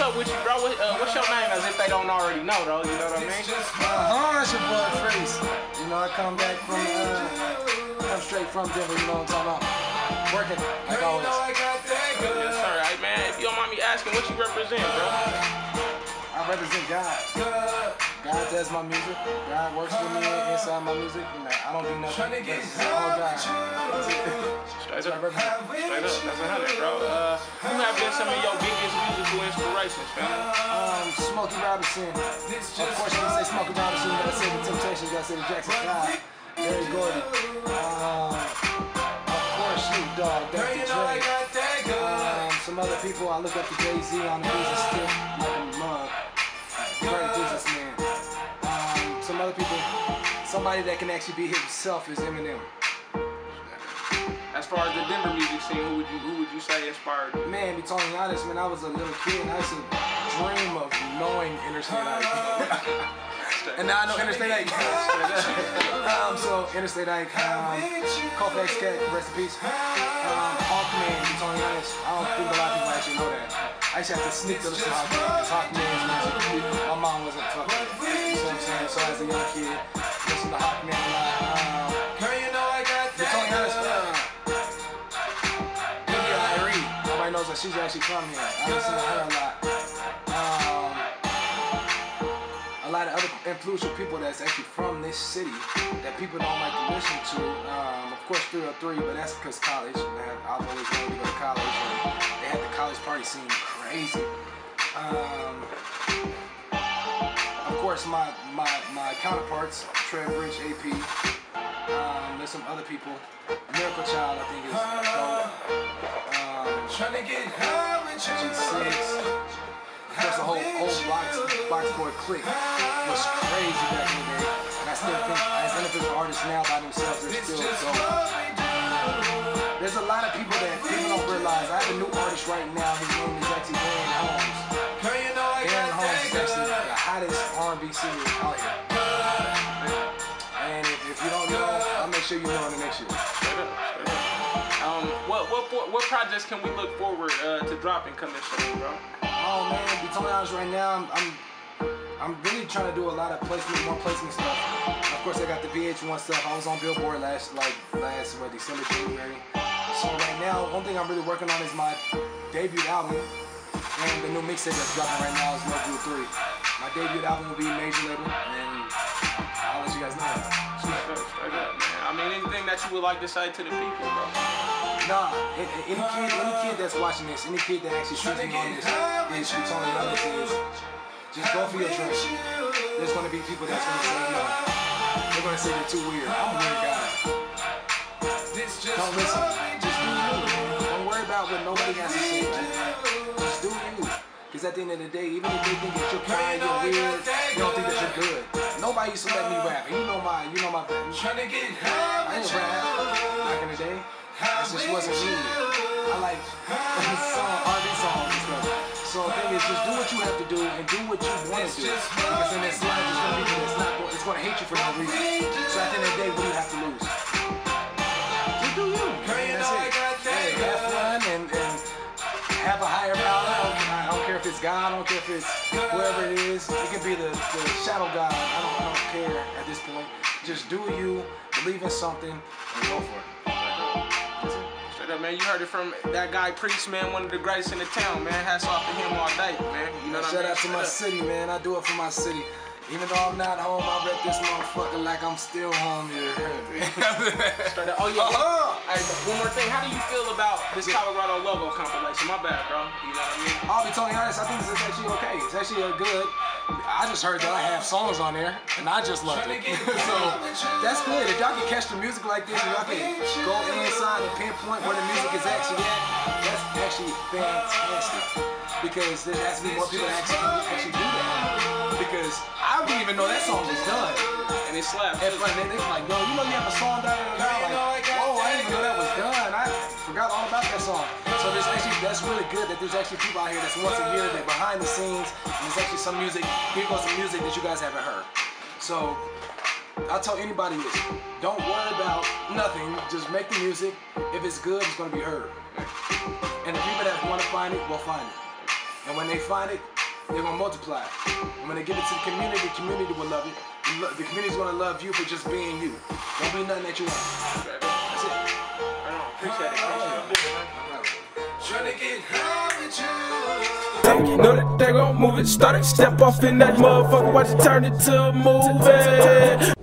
what's, what's up with you, bro? What, uh, what's your name? As if they don't already know, though. You know what I mean? Uh-huh, it's your boy Trace. You know, I come back from, uh, come straight from Denver, you know what I'm talking about. Working, like always. Yes, sir. Hey man, if you don't mind me asking, what you represent, bro? I represent God. God does my music. God works with me inside my music. You know, I don't do nothing. but It's all God. That's. Straight up, straight up. That's a hundred, bro. Uh, who have been some of your biggest musical inspirations, fam? Um, Smokey Robinson. Of course, when you say Smokey Robinson, you gotta say the Temptations, you gotta say the Jackson Five. Berry Gordy. Um, of course, Snoop Dogg, Dr. Dre. Um, some other people, I look up to Jay Z on the business still, like a mug. Great businessman. Somebody that can actually be himself is Eminem. As far as the Denver music scene, who would you who would you say inspired you? Man, be totally honest, man, I was a little kid and I used to dream of knowing Interstate Ike. and now I know Interstate Ike. um, so, Interstate Ike, um, Colfax Cat, rest in peace. Um, Hawkman, be totally honest, I don't think a lot of people actually know that. I used to have to sneak to listen to Hawkman Hawkman's music, my mom wasn't fucking. You know what I'm saying? So as a young kid, listen to Hawkman a lot. Um, be totally honest, uh, Lydia Irie. Nobody knows that she's actually from here. I listen to her a lot. Um, a lot of other influential people that's actually from this city that people don't like to listen to. Um, of course, 303, but that's because college. Have, I've always wanted to go to college, and they had the college party scene crazy. Um, of course, my, my, my counterparts, Trev Rich, AP. Um, there's some other people. Miracle Child, I think, is dope. Um, Trying to get high with G6. you. There's a whole old box, box boy clique. was crazy back in the day. And I still think, as individual artists now by themselves, they're still dope. There's a lot of people that people don't realize. I have a new artist right now. R&B singer out here. And if, if you don't know, I'll make sure you know in the next year. Straight up, straight up. Um, what what what projects can we look forward uh, to dropping coming soon, bro? Oh man, to be totally honest right now, I'm, I'm I'm really trying to do a lot of placement, more placement stuff. Of course, I got the VH1 stuff. I was on Billboard last, like last what December, January. So right now, one thing I'm really working on is my debut album, and the new mixtape that's dropping right now is No Glue 3. My debut album will be major label, and I'll let you guys know. Straight up, straight up, man. I mean, anything that you would like to say to the people, bro? Nah, any kid, any kid that's watching this, any kid that actually sees me on this, is be totally honest is just go for your dream. There's gonna be people that's gonna say no. They're gonna say you're too weird. I'm a weird guy. Don't listen. Just do you. Don't worry about what nobody has to say. Because at the end of the day, even if they think that you're crying, you're weird, they don't think that you're good. Nobody used to let me rap. And you know my, you know my, Trying to get I ain't rap back in the day. That just wasn't me. I like song, R&B songs and stuff. So the thing is, just do what you have to do and do what you want to do. Because in this life, there's gonna be people that's not going, it's gonna hate you for no reason. So at the end of the day, what do you have to lose? Just do you. And that's it. Hey, have fun and, and have a higher it's God, I don't care if it's whoever it is. It can be the, the shadow God. I don't, I don't care at this point. Just do you, believe in something, and go for it. Straight up, man. You heard it from that guy, Pries, man, one of the greatest in the town, man. Hats off to him all day, man. You know what Shout I mean? out to my city, man. I do it for my city. Even though I'm not home, I rep this motherfucker like I'm still home up. Oh, yeah. Uh-huh. Hey, one more thing. How do you feel about this Colorado logo compilation? My bad, bro. You know what I mean? I'll be totally honest, I think this is actually okay. It's actually a good. I just heard that I have songs on there, and I just loved it. so that's good. If y'all can catch the music like this, and y'all can go inside and pinpoint where the music is actually at, that's actually fantastic. Because there has to be more people that actually actually do that. Because I didn't even know that song was done. And it slaps. And front, they, they like, yo, you know you have a song down there now? Like, whoa, I didn't even know that was done. I forgot all about that song. So there's actually that's really good that there's actually people out here that's once a year they're behind the scenes and there's actually some music. Here goes some music that you guys haven't heard. So I'll tell anybody this: don't worry about nothing. Just make the music. If it's good, it's gonna be heard. And the people that want to find it will find it. And when they find it, they're gonna multiply it. And when they give it to the community, the community will love it. The community's gonna love you for just being you. Don't be nothing that you want. That's it. I don't appreciate it. Appreciate it. Tryna get high with you. Know that they gon' move it, start it, step off in that motherfucker, watch it turn it to a movie.